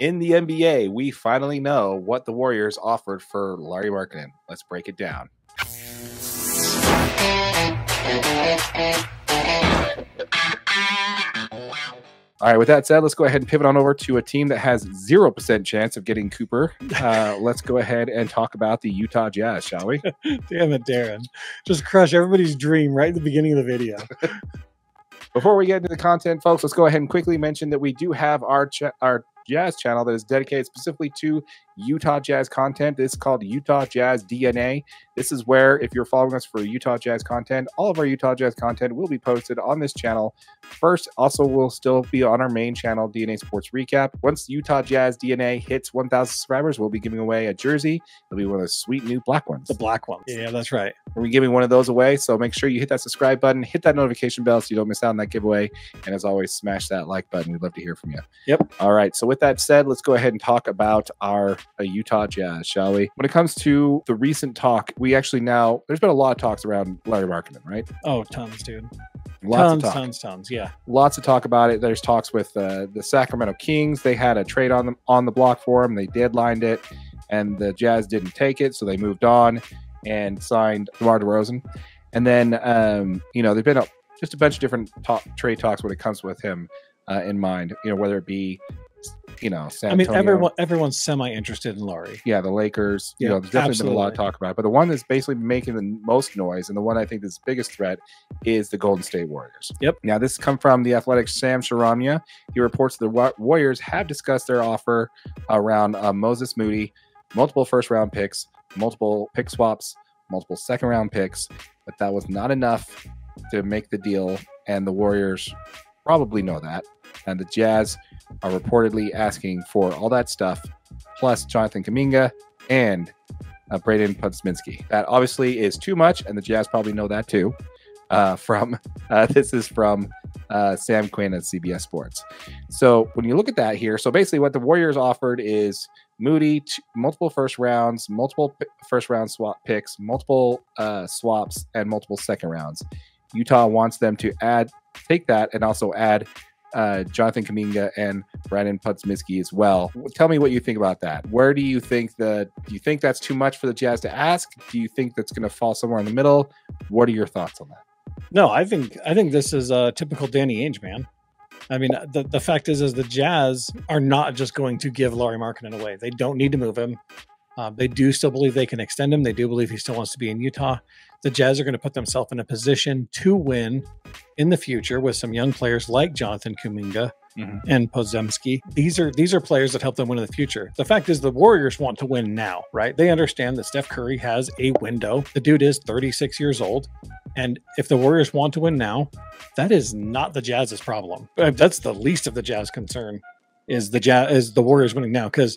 in the NBA, we finally know what the Warriors offered for Lauri Markkanen. Let's break it down. All right, with that said, let's go ahead and pivot on over to a team that has 0% chance of getting Cooper. Uh, let's go ahead and talk about the Utah Jazz, shall we? Damn it, Darren. Just crush everybody's dream right at the beginning of the video. Before we get into the content, folks, let's go ahead and quickly mention that we do have our ch- our Jazz channel that is dedicated specifically to Utah Jazz content. It's called Utah Jazz DNA. This is where, if you're following us for Utah Jazz content, all of our Utah Jazz content will be posted on this channel. First, also, will still be on our main channel, DNA Sports Recap. Once Utah Jazz DNA hits 1,000 subscribers, we'll be giving away a jersey. It'll be one of those sweet new black ones. The black ones. Yeah, that's right. We're giving one of those away. So make sure you hit that subscribe button, hit that notification bell so you don't miss out on that giveaway. And as always, smash that like button. We'd love to hear from you. Yep. All right. So with that said, let's go ahead and talk about our uh, Utah Jazz, shall we? When it comes to the recent talk, we actually now there's been a lot of talks around Lauri Markkanen, right? Oh, tons, dude. Lots tons, of talk. tons, tons. Yeah. Lots of talk about it. There's talks with uh, the Sacramento Kings. They had a trade on them on the block for him. They deadlined it, and the Jazz didn't take it, so they moved on and signed DeMar DeRozan. And then, um, you know, there've been a, just a bunch of different talk, trade talks when it comes with him uh, in mind. You know, whether it be, you know, San I mean, Antonio, everyone everyone's semi interested in Lauri. yeah, the Lakers. You Yeah, know, there's definitely been a lot of talk about it. But the one that's basically making the most noise and the one I think is the biggest threat is the Golden State Warriors. Yep. Now, this come from the Athletic Shams Charania. He reports the Warriors have discussed their offer around uh, Moses Moody, multiple first round picks, multiple pick swaps, multiple second round picks, but that was not enough to make the deal. And the Warriors probably know that. And the Jazz are reportedly asking for all that stuff, plus Jonathan Kuminga and uh, Brandin Podziemski. That obviously is too much, and the Jazz probably know that too. Uh, from uh, this is from uh, Sam Quinn at CBS Sports. So when you look at that here, so basically what the Warriors offered is Moody, t- multiple first rounds, multiple p- first round swap picks, multiple uh, swaps, and multiple second rounds. Utah wants them to add, take that, and also add uh, Jonathan Kuminga and Brandin Podziemski as well. Tell me what you think about that. Where do you think that? Do you think that's too much for the Jazz to ask? Do you think that's going to fall somewhere in the middle? What are your thoughts on that? No, I think I think this is a typical Danny Ainge, man. I mean, the, the fact is, is the Jazz are not just going to give Lauri Markkanen away. They don't need to move him. Uh, they do still believe they can extend him. They do believe he still wants to be in Utah. The Jazz are going to put themselves in a position to win in the future with some young players like Jonathan Kuminga Mhm. and Podziemski. These are these are players that help them win in the future. The fact is, the Warriors want to win now, right? They understand that Steph Curry has a window. The dude is 36 years old, and if the Warriors want to win now, that is not the Jazz's problem. Uh, That's the least of the Jazz concern. Is the Jazz is the Warriors winning now? Because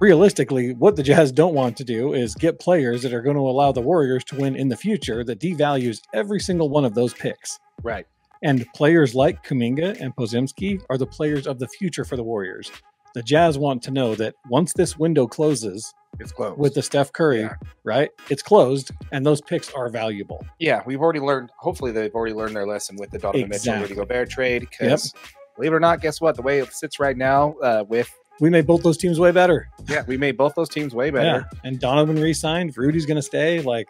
realistically, what the Jazz don't want to do is get players that are going to allow the Warriors to win in the future that devalues every single one of those picks. Right. And players like Kuminga and Podziemski are the players of the future for the Warriors. The Jazz want to know that once this window closes It's closed with the Steph Curry, Yeah. right? It's closed and those picks are valuable. yeah, we've already learned. Hopefully, they've already learned their lesson with the Donovan Mitchell, Exactly. Rudy Gobert trade. Because believe it or not, guess what? The way it sits right now, uh, with We made both those teams way better. yeah, we made both those teams way better. Yeah. And Donovan re-signed. Rudy's going to stay. Like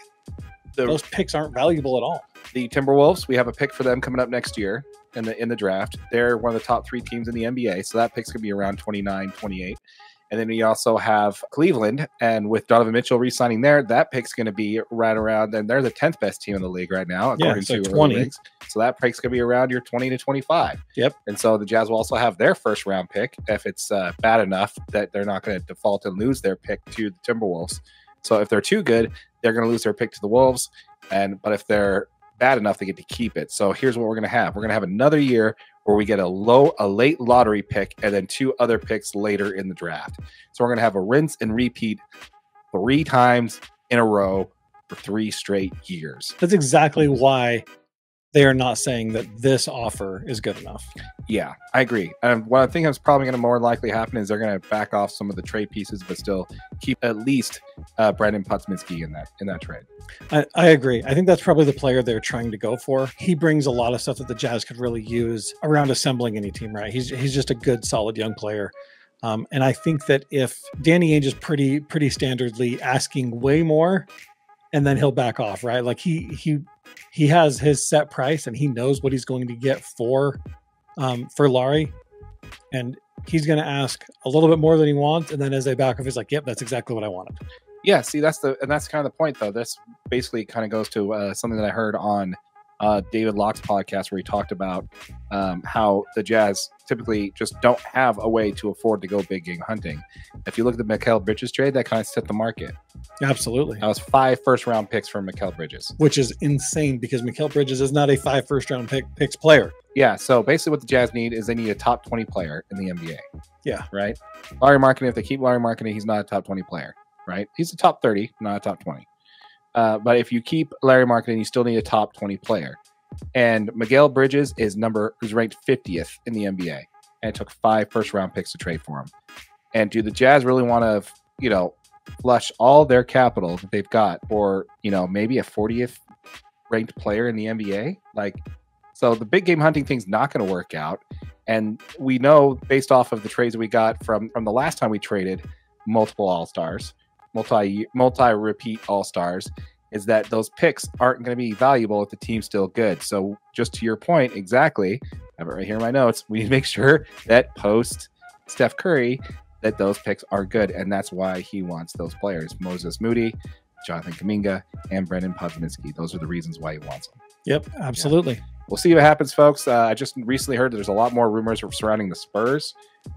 The those picks aren't valuable at all. the Timberwolves, we have a pick for them coming up next year in the in the draft. They're one of the top three teams in the NBA, so that pick's gonna be around 29, 28. And then we also have Cleveland, and with Donovan Mitchell re-signing there, that pick's going to be right around. And they're the tenth best team in the league right now, Yeah, according so to 20. leagues. So that pick's going to be around your twenty to twenty-five. Yep. And so the Jazz will also have their first round pick if it's uh, bad enough that they're not going to default and lose their pick to the Timberwolves. So if they're too good, they're going to lose their pick to the Wolves. And but if they're bad enough, they get to keep it. So here's what we're going to have: we're going to have another year where we get a low, a late lottery pick, and then two other picks later in the draft. So we're going to have a rinse and repeat three times in a row for three straight years. That's exactly why they are not saying that this offer is good enough. Yeah, I agree. And what I think is probably going to more likely happen is they're going to back off some of the trade pieces, but still keep at least uh, Brandin Podziemski in that in that trade. I, I agree. I think that's probably the player they're trying to go for. He brings a lot of stuff that the Jazz could really use around assembling any team, right? He's he's just a good, solid young player. Um, and I think that if Danny Ainge is pretty pretty standardly asking way more, and then he'll back off, right? Like he he he has his set price and he knows what he's going to get for um, for Lauri, and he's going to ask a little bit more than he wants, and then as they back off, he's like, "Yep, that's exactly what I wanted." Yeah, see, that's the and that's kind of the point, though. This basically kind of goes to uh, something that I heard on uh, David Locke's podcast where he talked about um, how the Jazz typically just don't have a way to afford to go big game hunting. If you look at the Mikal Bridges trade, that kind of set the market. Absolutely. That was five first round picks for Mikal Bridges. Which is insane because Mikal Bridges is not a five first round pick picks player. Yeah. So basically, what the Jazz need is they need a top 20 player in the NBA. Yeah. Right. Lauri Markkanen, if they keep Lauri Markkanen, he's not a top 20 player. Right. He's a top 30, not a top 20. Uh, but if you keep Lauri Markkanen, you still need a top 20 player. And Miguel Bridges is number is ranked 50th in the NBA. And it took five first round picks to trade for him. And do the Jazz really want to, you know, flush all their capital that they've got or, you know, maybe a 40th ranked player in the NBA? Like, so the big game hunting thing's not going to work out. And we know based off of the trades we got from from the last time we traded multiple all stars, multi multi repeat all stars, is that those picks aren't going to be valuable if the team's still good. So just to your point, exactly, I have it right here in my notes. We need to make sure that post Steph Curry that those picks are good, and that's why he wants those players: Moses Moody, Jonathan Kuminga, and Brandin Podziemski. Those are the reasons why he wants them. Yep, absolutely. Yeah. We'll see what happens, folks. Uh, I just recently heard there's a lot more rumors surrounding the Spurs.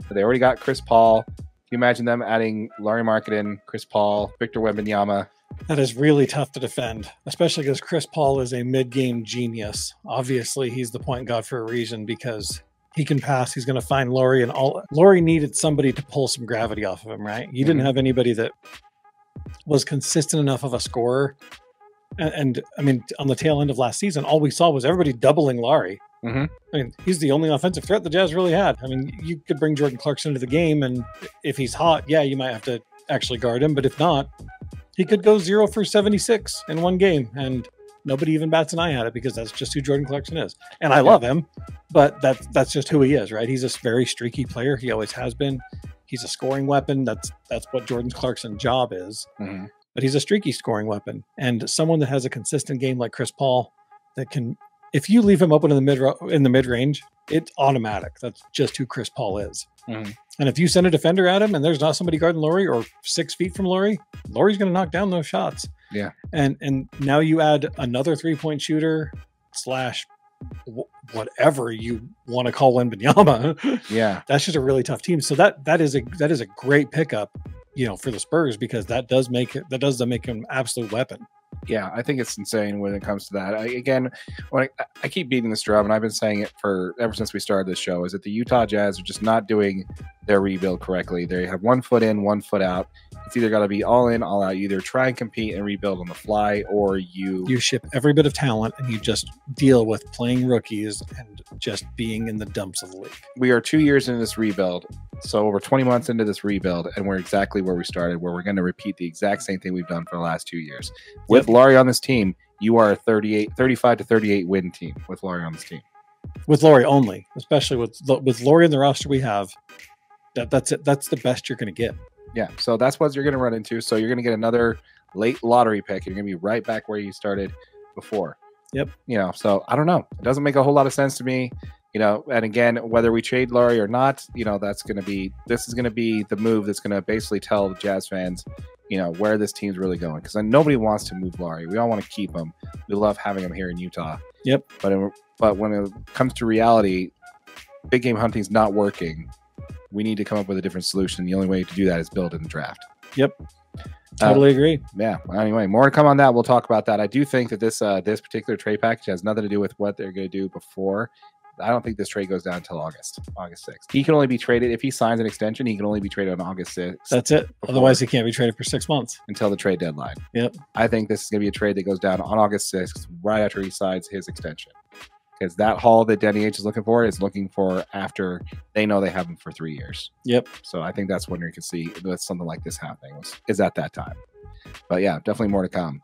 They already got Chris Paul. You imagine them adding Lauri Markkanen, Chris Paul, Victor Wembanyama? That is really tough to defend, especially because Chris Paul is a mid-game genius. Obviously, he's the point guard for a reason because he can pass. He's going to find Lauri, and all Lauri needed somebody to pull some gravity off of him. Right? You didn't mm-hmm. have anybody that was consistent enough of a scorer. And, and, I mean, on the tail end of last season, all we saw was everybody doubling Lauri. Mm-hmm. I mean, he's the only offensive threat the Jazz really had. I mean, you could bring Jordan Clarkson into the game, and if he's hot, yeah, you might have to actually guard him. But if not, he could go zero for 76 in one game and nobody even bats an eye at it because that's just who Jordan Clarkson is. And I love him, but that's that's just who he is, right? He's a very streaky player. He always has been. He's a scoring weapon. That's that's what Jordan Clarkson's job is. Mm-hmm. But he's a streaky scoring weapon. And someone that has a consistent game like Chris Paul that can if you leave him open in the mid in the mid range, it's automatic. That's just who Chris Paul is. Mm-hmm. And if you send a defender at him and there's not somebody guarding Lauri or six feet from Lauri, Lauri's going to knock down those shots. Yeah. And and now you add another three point shooter slash whatever you want to call Wembanyama. Yeah. That's just a really tough team. So that that is a that is a great pickup, you know, for the Spurs because that does make it that does make him an absolute weapon yeah, I think it's insane when it comes to that. I, again, when I, I, keep beating this drum, and I've been saying it for ever since we started this show, is that the Utah Jazz are just not doing their rebuild correctly. They have one foot in, one foot out. It's either got to be all in, all out. You either try and compete and rebuild on the fly, or you you ship every bit of talent and you just deal with playing rookies and just being in the dumps of the league. We are two years into this rebuild, so over 20 months into this rebuild, and we're exactly where we started, where we're going to repeat the exact same thing we've done for the last two years. With yep. Lauri on this team, you are a 38, 35 to 38 win team with Lauri on this team. With Lauri only, especially with with Lauri in the roster we have, that that's it. That's the best you're going to get. Yeah, so that's what you're going to run into. So you're going to get another late lottery pick. You're going to be right back where you started before. Yep. You know, so I don't know. It doesn't make a whole lot of sense to me. You know, and again, whether we trade Lauri or not, you know, that's going to be this is going to be the move that's going to basically tell the Jazz fans, you know, where this team's really going. Because nobody wants to move Lauri. We all want to keep him. We love having him here in Utah. Yep. But it, but when it comes to reality, big game hunting's not working. We need to come up with a different solution. The only way to do that is build in the draft. Yep. Totally uh, agree. Yeah. Anyway, more to come on that. We'll talk about that. I do think that this uh, this particular trade package has nothing to do with what they're going to do before. I don't think this trade goes down until August, August 6th. He can only be traded if he signs an extension. He can only be traded on August 6th. That's it. Otherwise, he can't be traded for six months until the trade deadline. Yep. I think this is going to be a trade that goes down on August 6th, right after he signs his extension. Because that haul that Danny Ainge is looking for is looking for after they know they have him for three years. Yep. So I think that's when you can see that something like this happening was, is at that time. But yeah, definitely more to come.